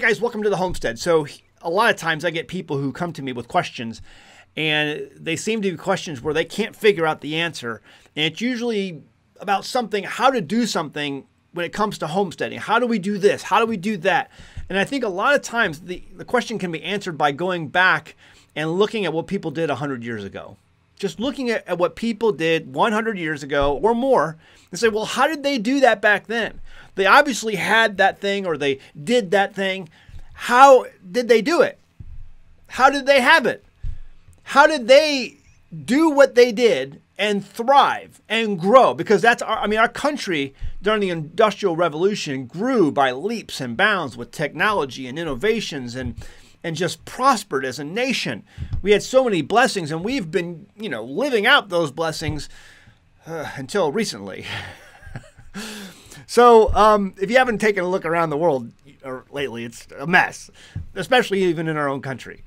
guys, welcome to the homestead. So, a lot of times I get people who come to me with questions, and they seem to be questions where they can't figure out the answer. And it's usually about something, how to do something when it comes to homesteading. How do we do this? How do we do that? And I think a lot of times the, the question can be answered by going back and looking at what people did 100 years ago. Just looking at, at what people did 100 years ago or more and say, well, how did they do that back then? They obviously had that thing or they did that thing. How did they do it? How did they have it? How did they do what they did and thrive and grow because that's our, I mean, our country during the Industrial Revolution grew by leaps and bounds with technology and innovations and and just prospered as a nation. We had so many blessings, and we've been, you know, living out those blessings uh, until recently. so, um, if you haven't taken a look around the world lately, it's a mess, especially even in our own country.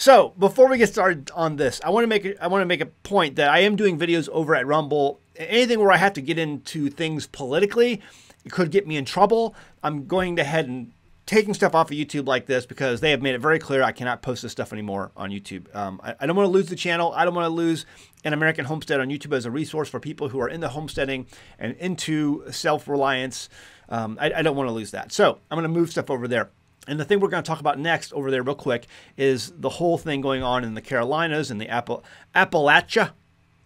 So before we get started on this, I want to make a, I want to make a point that I am doing videos over at Rumble. Anything where I have to get into things politically, it could get me in trouble. I'm going ahead and taking stuff off of YouTube like this because they have made it very clear I cannot post this stuff anymore on YouTube. Um, I, I, don't want to lose the channel. I don't want to lose an American homestead on YouTube as a resource for people who are in the homesteading and into self-reliance. Um, I, I don't want to lose that. So I'm going to move stuff over there. And the thing we're going to talk about next over there, real quick, is the whole thing going on in the Carolinas and the Appal- Appalachia.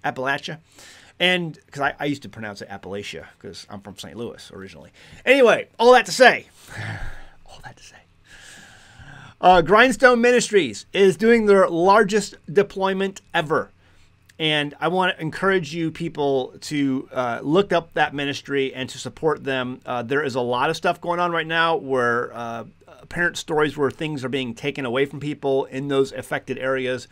Appalachia. And because I, I, used to pronounce it Appalachia because I'm from St. Louis originally. Anyway, all that to say, all that to say, uh, Grindstone Ministries is doing their largest deployment ever. And I want to encourage you people to uh, look up that ministry and to support them. Uh, there is a lot of stuff going on right now where uh, apparent stories where things are being taken away from people in those affected areas.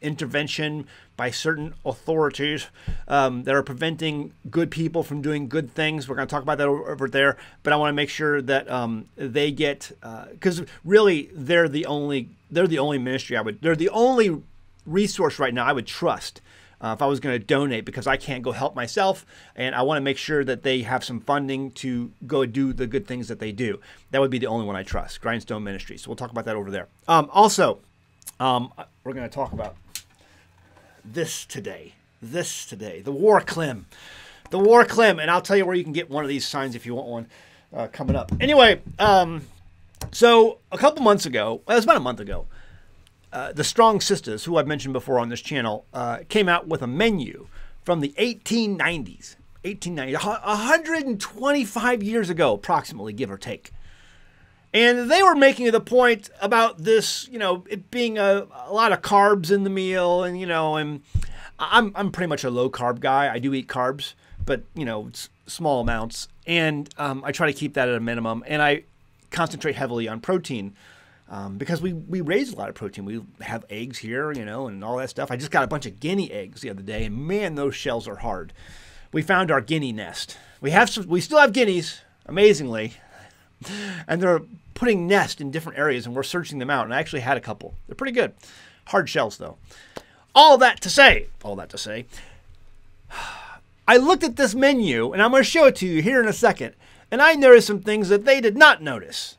Intervention by certain authorities um, that are preventing good people from doing good things. We're going to talk about that over, there, but I want to make sure that um, they get because uh, really they're the only they're the only ministry I would they're the only resource right now I would trust uh, if I was going to donate because I can't go help myself and I want to make sure that they have some funding to go do the good things that they do. That would be the only one I trust, Grindstone Ministries. So we'll talk about that over there. Um, also, um, we're going to talk about this today. This today. The War Clem. The War Clem. And I'll tell you where you can get one of these signs if you want one uh, coming up. Anyway, um, so a couple months ago, well, it was about a month ago, uh, the Strong Sisters, who I've mentioned before on this channel, uh, came out with a menu from the 1890s. 1890, 125 years ago, approximately, give or take. And they were making the point about this, you know, it being a, a lot of carbs in the meal, and you know, and I'm I'm pretty much a low carb guy. I do eat carbs, but you know, small amounts, and um, I try to keep that at a minimum. And I concentrate heavily on protein um, because we, we raise a lot of protein. We have eggs here, you know, and all that stuff. I just got a bunch of guinea eggs the other day, and man, those shells are hard. We found our guinea nest. We have some, we still have guineas, amazingly, and they're putting nest in different areas, and we're searching them out. And I actually had a couple. They're pretty good. Hard shells, though. All that to say, all that to say, I looked at this menu, and I'm going to show it to you here in a second, and I noticed some things that they did not notice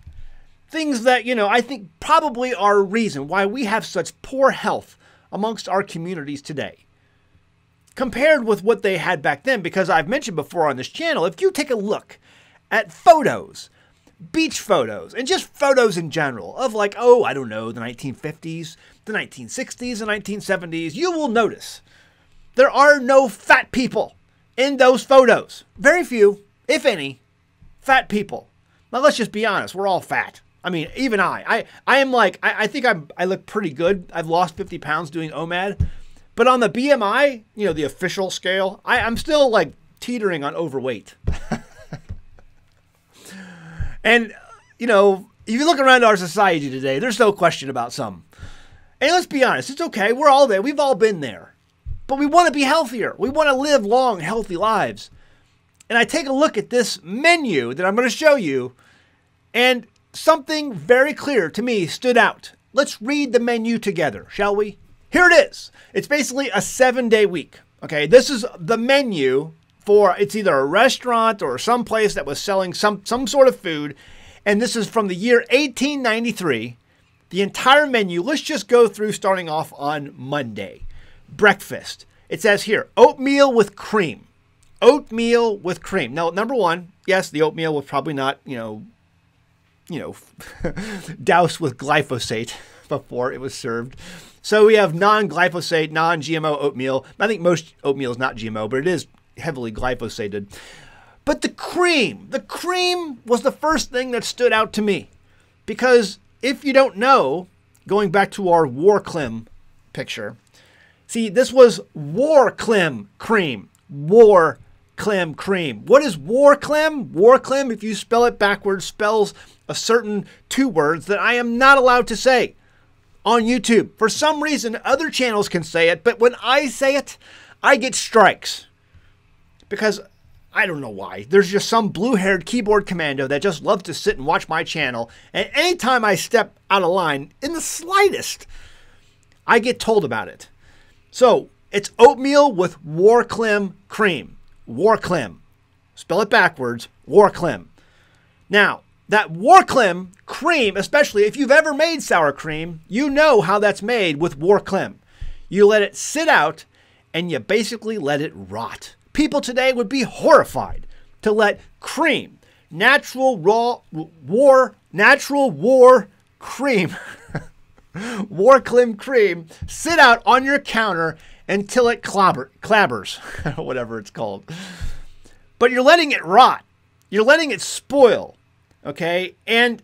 things that, you know, I think probably are a reason why we have such poor health amongst our communities today compared with what they had back then. Because I've mentioned before on this channel, if you take a look at photos, beach photos, and just photos in general of like, oh, I don't know, the 1950s, the 1960s, the 1970s, you will notice there are no fat people in those photos. Very few, if any, fat people. Now, let's just be honest, we're all fat. I mean, even I, I, I am like, I, I think I'm, I look pretty good. I've lost 50 pounds doing OMAD, but on the BMI, you know, the official scale, I, I'm still like teetering on overweight. and, you know, if you look around our society today, there's no question about some. And let's be honest, it's okay. We're all there. We've all been there. But we want to be healthier. We want to live long, healthy lives. And I take a look at this menu that I'm going to show you, and something very clear to me stood out. Let's read the menu together, shall we? Here it is. It's basically a seven day week. Okay, this is the menu for it's either a restaurant or some place that was selling some some sort of food, and this is from the year 1893. The entire menu, let's just go through starting off on Monday. Breakfast. It says here oatmeal with cream. Oatmeal with cream. Now, number one, yes, the oatmeal was probably not, you know, you know, doused with glyphosate before it was served. So we have non-glyphosate, non-GMO oatmeal. I think most oatmeal is not GMO, but it is heavily glyphosated. But the cream, the cream was the first thing that stood out to me. Because if you don't know, going back to our war Warklim picture, see, this was war Warklim cream. War Warklim cream. What is Warklim? Warklim, if you spell it backwards, spells a certain two words that I am not allowed to say on YouTube. For some reason, other channels can say it, but when I say it, I get strikes. Because I don't know why. There's just some blue haired keyboard commando that just loves to sit and watch my channel. And anytime I step out of line, in the slightest, I get told about it. So it's oatmeal with Warklim cream. Warklim. Spell it backwards. Warklim. Now, that Warklim cream, especially if you've ever made sour cream, you know how that's made with Warklim. You let it sit out and you basically let it rot. People today would be horrified to let cream, natural raw war, natural war cream, Warklim cream, sit out on your counter until it clabber, clabbers, whatever it's called. But you're letting it rot. You're letting it spoil. Okay. And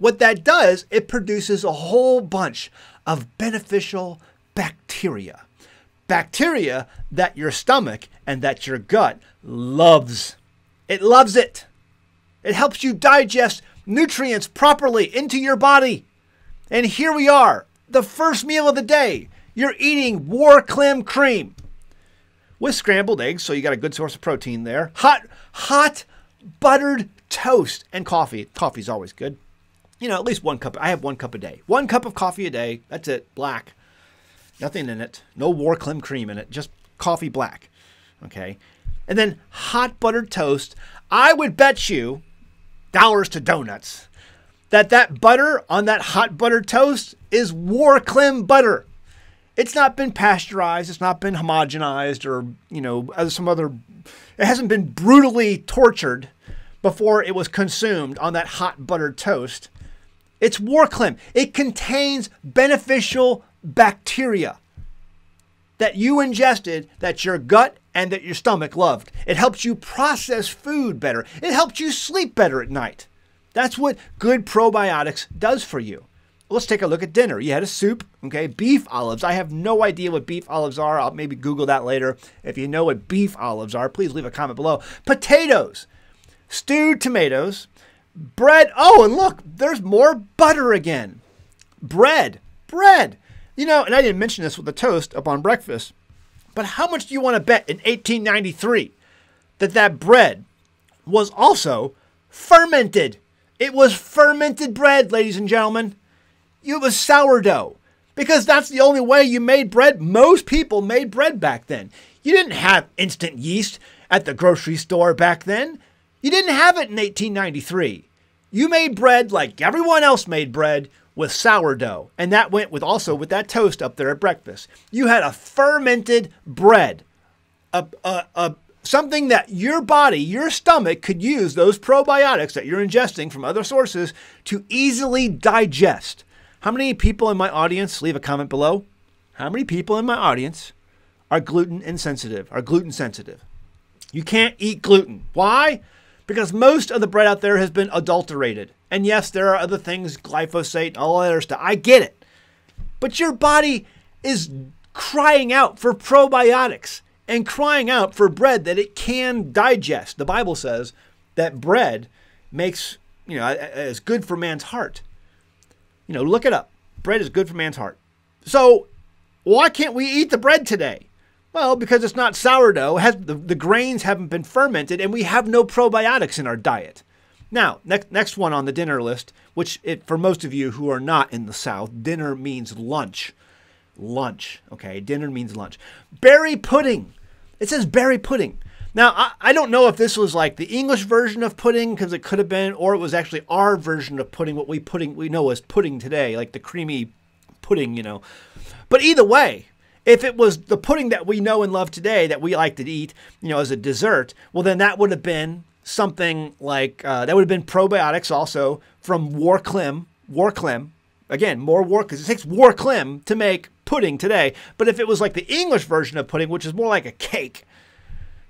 what that does, it produces a whole bunch of beneficial bacteria. Bacteria that your stomach and that your gut loves. It loves it. It helps you digest nutrients properly into your body. And here we are, the first meal of the day. You're eating Warklim cream with scrambled eggs, so you got a good source of protein there. Hot, hot buttered toast and coffee. Coffee's always good. You know, at least one cup. I have one cup a day. One cup of coffee a day. That's it. Black. Nothing in it. No war Warklim cream in it. Just coffee black. Okay. And then hot buttered toast. I would bet you dollars to donuts that that butter on that hot buttered toast is war Warklim butter. It's not been pasteurized. It's not been homogenized or, you know, some other. It hasn't been brutally tortured before it was consumed on that hot buttered toast. It's war Warklim. It contains beneficial bacteria that you ingested that your gut and that your stomach loved. It helps you process food better. It helps you sleep better at night. That's what good probiotics does for you. Let's take a look at dinner. You had a soup, okay? Beef olives. I have no idea what beef olives are. I'll maybe Google that later. If you know what beef olives are, please leave a comment below. Potatoes stewed tomatoes, bread. Oh, and look, there's more butter again. Bread, bread. You know, and I didn't mention this with the toast upon breakfast, but how much do you want to bet in 1893 that that bread was also fermented? It was fermented bread, ladies and gentlemen. It was sourdough because that's the only way you made bread. Most people made bread back then. You didn't have instant yeast at the grocery store back then. You didn't have it in 1893. You made bread like everyone else made bread with sourdough, and that went with also with that toast up there at breakfast. You had a fermented bread, a, a, a something that your body, your stomach could use those probiotics that you're ingesting from other sources to easily digest. How many people in my audience leave a comment below? How many people in my audience are gluten insensitive, are gluten sensitive? You can't eat gluten. Why? because most of the bread out there has been adulterated. And yes, there are other things, glyphosate and all that other stuff. I get it. But your body is crying out for probiotics and crying out for bread that it can digest. The Bible says that bread makes, you know, is good for man's heart. You know, look it up. Bread is good for man's heart. So, why can't we eat the bread today? Well, because it's not sourdough, has, the, the grains haven't been fermented, and we have no probiotics in our diet. Now, next, next one on the dinner list, which it, for most of you who are not in the South, dinner means lunch. Lunch, okay? Dinner means lunch. Berry pudding. It says berry pudding. Now, I, I don't know if this was like the English version of pudding because it could have been, or it was actually our version of pudding, what we pudding we know as pudding today, like the creamy pudding, you know. But either way, if it was the pudding that we know and love today that we like to eat, you know, as a dessert, well, then that would have been something like uh, that would have been probiotics also from Warklim. Warklim, again, more war because it takes Warklim to make pudding today. But if it was like the English version of pudding, which is more like a cake,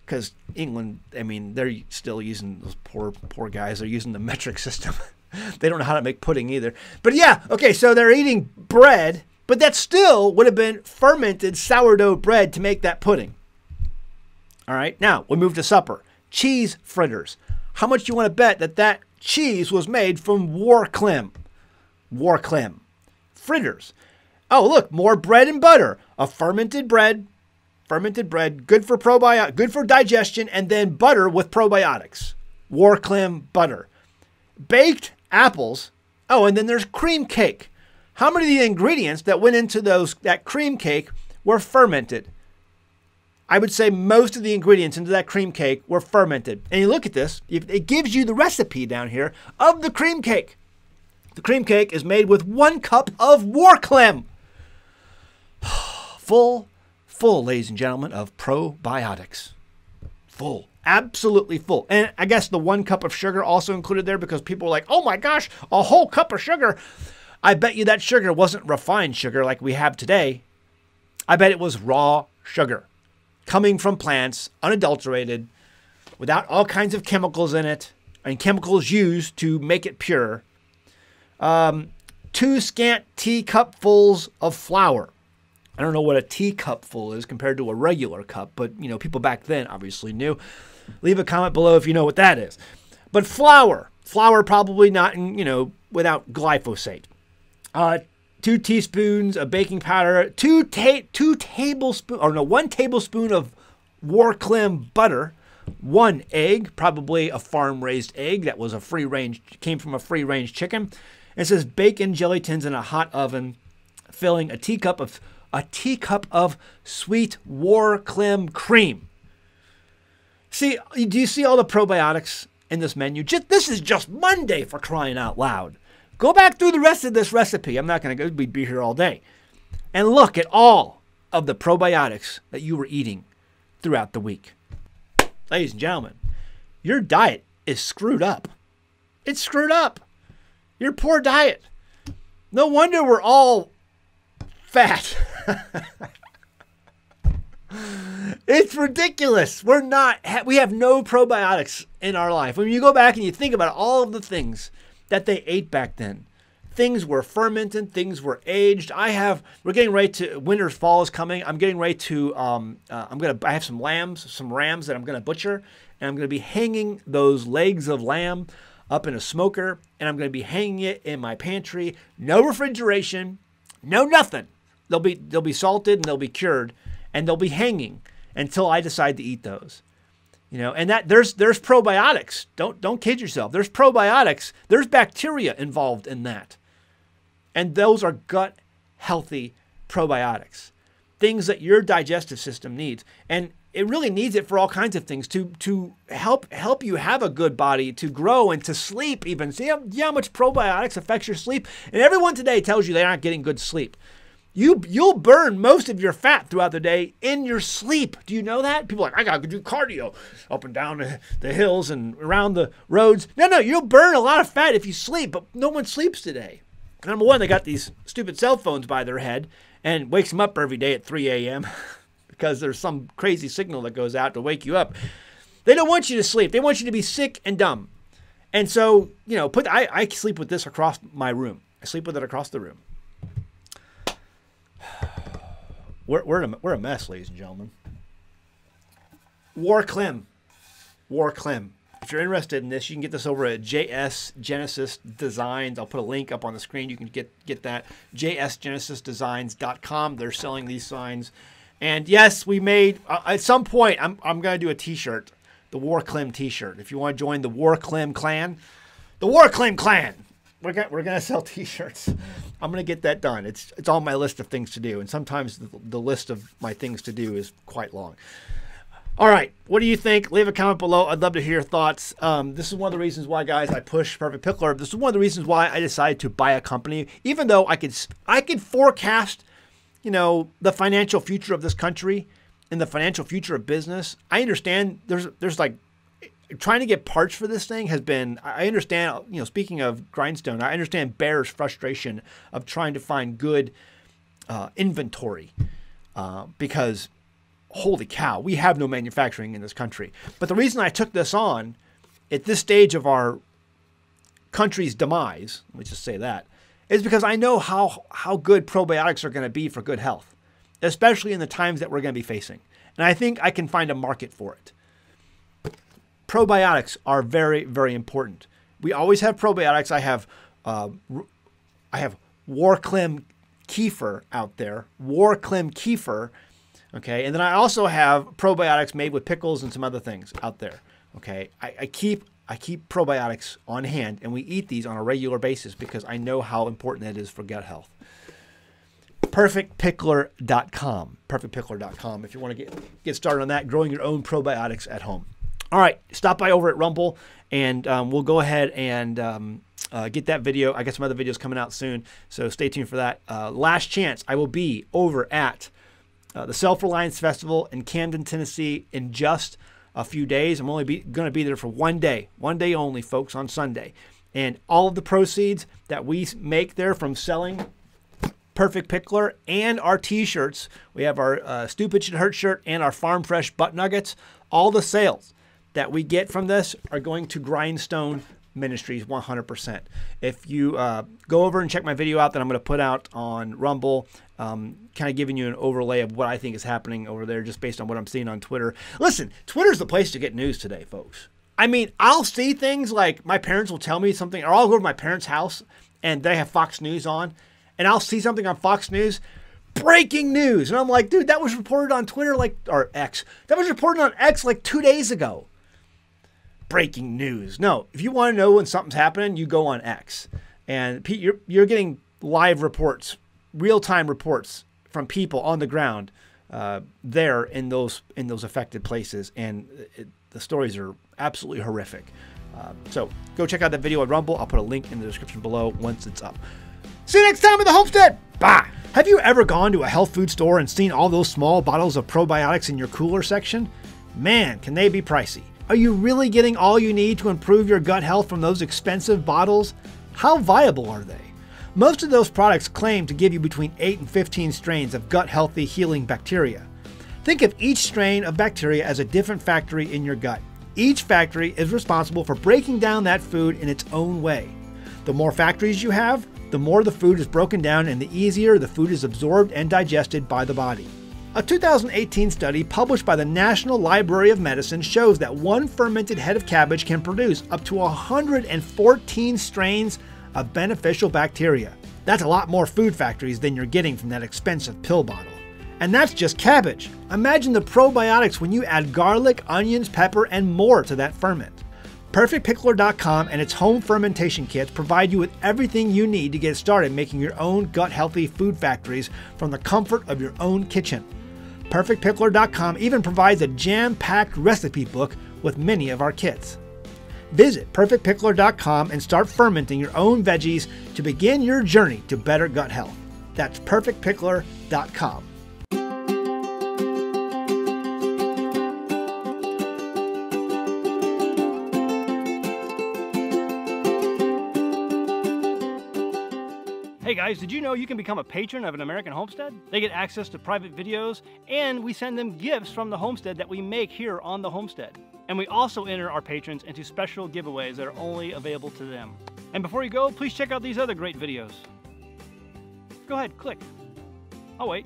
because England, I mean, they're still using those poor poor guys. They're using the metric system. they don't know how to make pudding either. But yeah, okay, so they're eating bread, but that still would have been fermented sourdough bread to make that pudding. All right, now we move to supper. Cheese fritters. How much do you want to bet that that cheese was made from Warklim? Warklim. Fritters. Oh, look, more bread and butter. A fermented bread, fermented bread, good for probiotic, good for digestion, and then butter with probiotics. War Warklim butter. Baked apples. Oh, and then there's cream cake. How many of the ingredients that went into those that cream cake were fermented? I would say most of the ingredients into that cream cake were fermented. And you look at this, it gives you the recipe down here of the cream cake. The cream cake is made with one cup of Warklim. Full, full, ladies and gentlemen, of probiotics. Full. Absolutely full. And I guess the one cup of sugar also included there because people were like, oh my gosh, a whole cup of sugar. I bet you that sugar wasn't refined sugar like we have today. I bet it was raw sugar coming from plants, unadulterated, without all kinds of chemicals in it, and chemicals used to make it pure. Um, two scant teacupfuls of flour. I don't know what a teacupful is compared to a regular cup, but you know, people back then obviously knew. Leave a comment below if you know what that is. But flour, flour probably not, in, you know, without glyphosate uh, two teaspoons of baking powder, two ta- two tablespoons, or no, one tablespoon of Warklim butter, one egg, probably a farm raised egg that was a free range, came from a free range chicken. It says bake in jelly tins in a hot oven, filling a teacup of a teacup of sweet Warklim cream. See, do you see all the probiotics in this menu? Just, this is just Monday for crying out loud. Go back through the rest of this recipe. I'm not going to go, we'd be here all day. And look at all of the probiotics that you were eating throughout the week. Ladies and gentlemen, your diet is screwed up. It's screwed up. Your poor diet. No wonder we're all fat. it's ridiculous. We're not, we have no probiotics in our life. When you go back and you think about all of the things that they ate back then. Things were fermented, things were aged. I have, we're getting ready to, winter, fall is coming. I'm getting ready to, um, uh, I'm going to, I have some lambs, some rams that I'm going to butcher, and I'm going to be hanging those legs of lamb up in a smoker, and I'm going to be hanging it in my pantry. No refrigeration, no nothing. They'll be, they'll be salted and they'll be cured, and they'll be hanging until I decide to eat those. You know, and that there's there's probiotics. Don't don't kid yourself. There's probiotics. There's bacteria involved in that. And those are gut healthy probiotics. Things that your digestive system needs. And it really needs it for all kinds of things to to help help you have a good body to grow and to sleep even see how, see how much probiotics affects your sleep and everyone today tells you they're not getting good sleep you you'll burn most of your fat throughout the day in your sleep. Do you know that? People are like, I gotta do cardio up and down the, the hills and around the roads. No, no, you'll burn a lot of fat if you sleep, but no one sleeps today. Number one, they got these stupid cell phones by their head and wakes them up every day at 3 a.m. because there's some crazy signal that goes out to wake you up. They don't want you to sleep. They want you to be sick and dumb. And so, you know, put I, I sleep with this across my room. I sleep with it across the room. We're, we're, a, we're a mess, ladies and gentlemen. Warklim. Warklim. If you're interested in this, you can get this over at JS Genesis Designs. I'll put a link up on the screen. You can get, get that. JSGenesisDesigns.com. They're selling these signs. And yes, we made, uh, at some point, I'm, I'm going to do a t shirt, the Warklim t shirt. If you want to join the Warklim clan, the Warklim clan we're gonna, we're gonna sell T-shirts. I'm gonna get that done. It's it's on my list of things to do, and sometimes the, the list of my things to do is quite long. All right, what do you think? Leave a comment below. I'd love to hear your thoughts. Um, this is one of the reasons why, guys, I push Perfect Pickler. This is one of the reasons why I decided to buy a company, even though I could I could forecast, you know, the financial future of this country and the financial future of business. I understand there's there's like trying to get parts for this thing has been I understand you know speaking of grindstone I understand Bear's frustration of trying to find good uh, inventory uh, because holy cow we have no manufacturing in this country. But the reason I took this on at this stage of our country's demise let me just say that is because I know how how good probiotics are going to be for good health especially in the times that we're going to be facing. And I think I can find a market for it probiotics are very, very important. We always have probiotics. I have, uh, I have Warklim kefir out there, Warklim kefir, okay, and then I also have probiotics made with pickles and some other things out there, okay. I, I keep I keep probiotics on hand, and we eat these on a regular basis because I know how important that is for gut health. Perfectpickler.com. Perfectpickler.com. If you want to get, get started on that, growing your own probiotics at home. All right, stop by over at Rumble, and um, we'll go ahead and um, uh, get that video. I got some other videos coming out soon, so stay tuned for that. Uh, last chance, I will be over at uh, the Self Reliance Festival in Camden, Tennessee, in just a few days. I'm only going to be there for one day, one day only, folks, on Sunday. And all of the proceeds that we make there from selling Perfect Pickler and our t-shirts, we have our uh, Stupid Should Hurt shirt and our Farm Fresh butt nuggets, all the sales that we get from this are going to Grindstone Ministries 100%. If you uh, go over and check my video out that I'm going to put out on Rumble, um, kind of giving you an overlay of what I think is happening over there just based on what I'm seeing on Twitter. Listen, Twitter's the place to get news today, folks. I mean, I'll see things like my parents will tell me something, or I'll go to my parents' house and they have Fox News on, and I'll see something on Fox News breaking news. And I'm like, dude, that was reported on Twitter like, or X. That was reported on X like two days ago breaking news. No, if you want to know when something's happening, you go on X. And Pete, you're, you're getting live reports, real time reports from people on the ground uh, there in those in those affected places, and it, the stories are absolutely horrific. Uh, so go check out that video at Rumble. I'll put a link in the description below once it's up. See you next time at the Homestead. Bye. Have you ever gone to a health food store and seen all those small bottles of probiotics in your cooler section? Man, can they be pricey. Are you really getting all you need to improve your gut health from those expensive bottles? How viable are they? Most of those products claim to give you between 8 and 15 strains of gut healthy healing bacteria. Think of each strain of bacteria as a different factory in your gut. Each factory is responsible for breaking down that food in its own way. The more factories you have, the more the food is broken down and the easier the food is absorbed and digested by the body. A 2018 study published by the National Library of Medicine shows that one fermented head of cabbage can produce up to 114 strains of beneficial bacteria. That's a lot more food factories than you're getting from that expensive pill bottle. And that's just cabbage. Imagine the probiotics when you add garlic, onions, pepper, and more to that ferment. PerfectPickler.com and its home fermentation kits provide you with everything you need to get started making your own gut healthy food factories from the comfort of your own kitchen. PerfectPickler.com even provides a jam packed recipe book with many of our kits. Visit PerfectPickler.com and start fermenting your own veggies to begin your journey to better gut health. That's PerfectPickler.com. guys, did you know you can become a patron of an American Homestead? They get access to private videos, and we send them gifts from the homestead that we make here on the homestead. And we also enter our patrons into special giveaways that are only available to them. And before you go, please check out these other great videos. Go ahead, click. Oh wait,